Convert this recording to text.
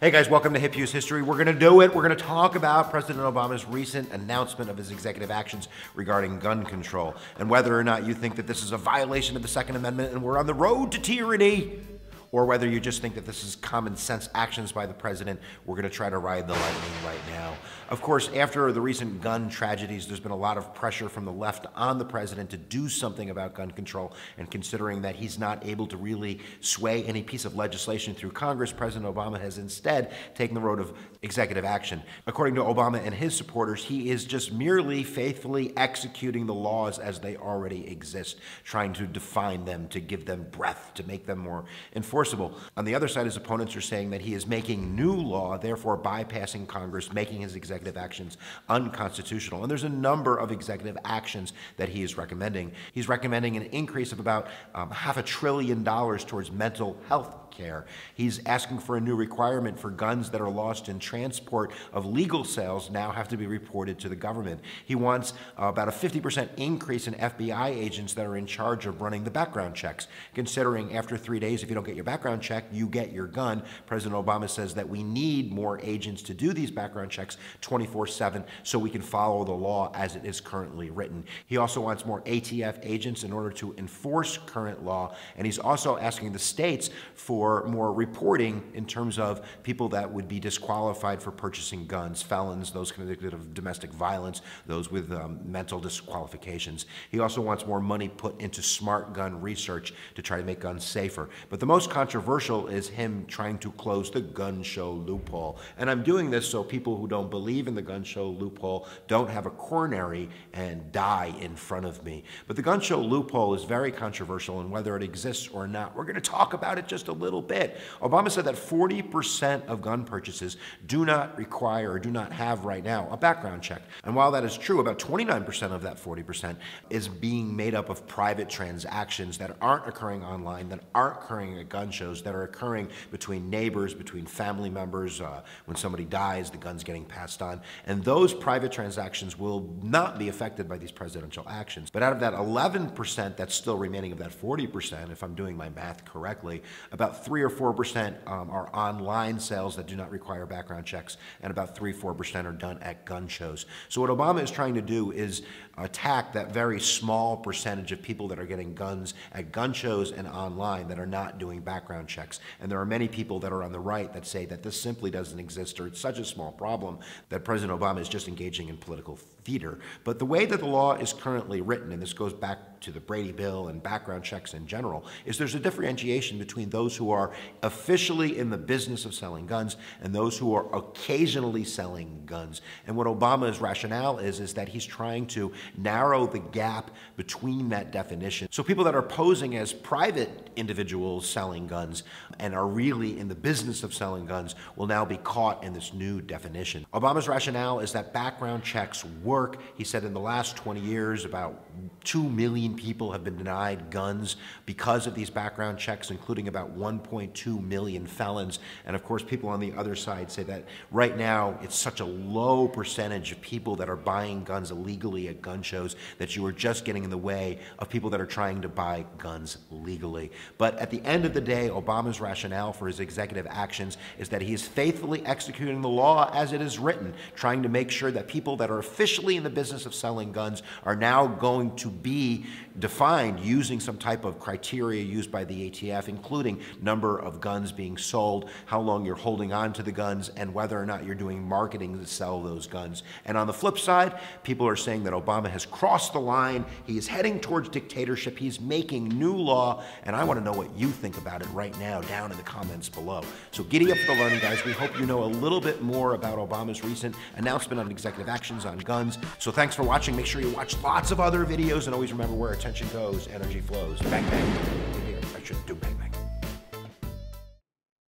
Hey guys, welcome to Hip Hughes History. We're going to do it. We're going to talk about President Obama's recent announcement of his executive actions regarding gun control and whether or not you think that this is a violation of the Second Amendment and we're on the road to tyranny or whether you just think that this is common sense actions by the president. We're going to try to ride the lightning right now. Of course, after the recent gun tragedies, there's been a lot of pressure from the left on the president to do something about gun control. And considering that he's not able to really sway any piece of legislation through Congress, President Obama has instead taken the road of executive action. According to Obama and his supporters, he is just merely faithfully executing the laws as they already exist, trying to define them, to give them breath, to make them more enforceable enforceable. On the other side, his opponents are saying that he is making new law, therefore bypassing Congress, making his executive actions unconstitutional. And there's a number of executive actions that he is recommending. He's recommending an increase of about um, half a trillion dollars towards mental health care. He's asking for a new requirement for guns that are lost in transport of legal sales now have to be reported to the government. He wants uh, about a 50% increase in FBI agents that are in charge of running the background checks, considering after three days, if you don't get your background check, you get your gun. President Obama says that we need more agents to do these background checks 24 7 so we can follow the law as it is currently written. He also wants more ATF agents in order to enforce current law, and he's also asking the states for for more reporting in terms of people that would be disqualified for purchasing guns, felons, those convicted of domestic violence, those with um, mental disqualifications. He also wants more money put into smart gun research to try to make guns safer. But the most controversial is him trying to close the gun show loophole. And I'm doing this so people who don't believe in the gun show loophole don't have a coronary and die in front of me. But the gun show loophole is very controversial, and whether it exists or not, we're going to talk about it just a little bit. Obama said that 40% of gun purchases do not require or do not have right now a background check. And while that is true, about 29% of that 40% is being made up of private transactions that aren't occurring online, that aren't occurring at gun shows, that are occurring between neighbors, between family members. Uh, when somebody dies, the gun's getting passed on. And those private transactions will not be affected by these presidential actions. But out of that 11% that's still remaining of that 40%, if I'm doing my math correctly, about 3 or 4% um, are online sales that do not require background checks, and about 3 4% are done at gun shows. So, what Obama is trying to do is attack that very small percentage of people that are getting guns at gun shows and online that are not doing background checks. And there are many people that are on the right that say that this simply doesn't exist or it's such a small problem that President Obama is just engaging in political theater. But the way that the law is currently written, and this goes back to the Brady Bill and background checks in general, is there's a differentiation between those who are officially in the business of selling guns and those who are occasionally selling guns. And what Obama's rationale is, is that he's trying to narrow the gap between that definition. So people that are posing as private individuals selling guns and are really in the business of selling guns will now be caught in this new definition. Obama's rationale is that background checks work. He said in the last 20 years, about 2 million people have been denied guns because of these background checks, including about 1.2 million felons. And of course, people on the other side say that right now it's such a low percentage of people that are buying guns illegally at gun gun shows that you are just getting in the way of people that are trying to buy guns legally. But at the end of the day, Obama's rationale for his executive actions is that he is faithfully executing the law as it is written, trying to make sure that people that are officially in the business of selling guns are now going to be defined using some type of criteria used by the ATF, including number of guns being sold, how long you're holding on to the guns, and whether or not you're doing marketing to sell those guns. And on the flip side, people are saying that Obama Obama has crossed the line. He is heading towards dictatorship. He's making new law. And I want to know what you think about it right now down in the comments below. So giddy up for the learning, guys. We hope you know a little bit more about Obama's recent announcement on executive actions on guns. So thanks for watching. Make sure you watch lots of other videos and always remember where attention goes, energy flows. Bang, bang. I shouldn't do bang, bang.